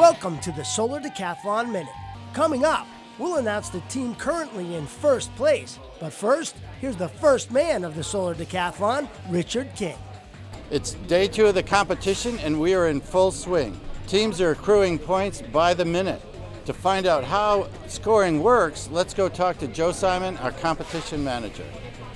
Welcome to the Solar Decathlon Minute. Coming up, we'll announce the team currently in first place. But first, here's the first man of the Solar Decathlon, Richard King. It's day two of the competition and we are in full swing. Teams are accruing points by the minute. To find out how scoring works, let's go talk to Joe Simon, our competition manager.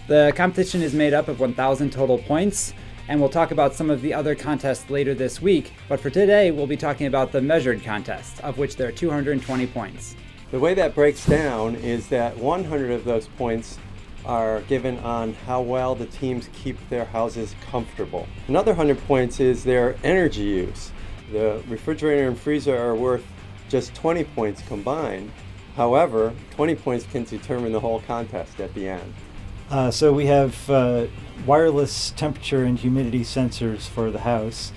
The competition is made up of 1,000 total points, and we'll talk about some of the other contests later this week. But for today, we'll be talking about the measured contest, of which there are 220 points. The way that breaks down is that 100 of those points are given on how well the teams keep their houses comfortable. Another 100 points is their energy use. The refrigerator and freezer are worth just 20 points combined. However, 20 points can determine the whole contest at the end. Uh, so we have uh, wireless temperature and humidity sensors for the house.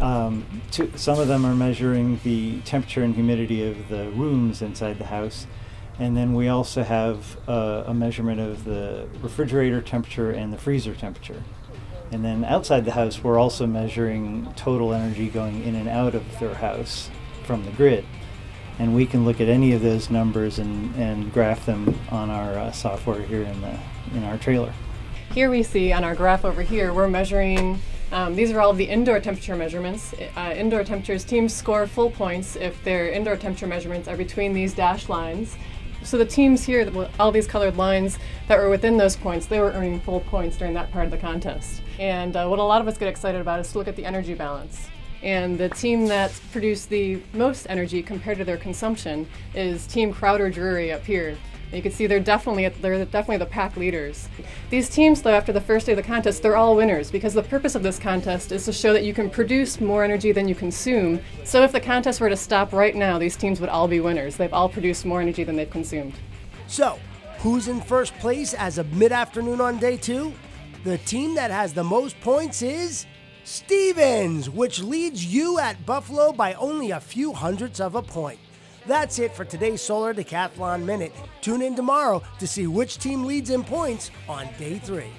Um, to, some of them are measuring the temperature and humidity of the rooms inside the house. And then we also have uh, a measurement of the refrigerator temperature and the freezer temperature. And then outside the house, we're also measuring total energy going in and out of their house from the grid. And we can look at any of those numbers and, and graph them on our uh, software here in the in our trailer. Here we see on our graph over here, we're measuring, um, these are all the indoor temperature measurements. Uh, indoor temperatures, teams score full points if their indoor temperature measurements are between these dashed lines. So the teams here, all these colored lines that were within those points, they were earning full points during that part of the contest. And uh, what a lot of us get excited about is to look at the energy balance. And the team that produced the most energy compared to their consumption is Team Crowder Drury up here. You can see they're definitely they're definitely the pack leaders. These teams, though, after the first day of the contest, they're all winners because the purpose of this contest is to show that you can produce more energy than you consume. So if the contest were to stop right now, these teams would all be winners. They've all produced more energy than they've consumed. So, who's in first place as of mid-afternoon on day two? The team that has the most points is Stevens, which leads U at Buffalo by only a few hundredths of a point. That's it for today's Solar Decathlon Minute. Tune in tomorrow to see which team leads in points on day three.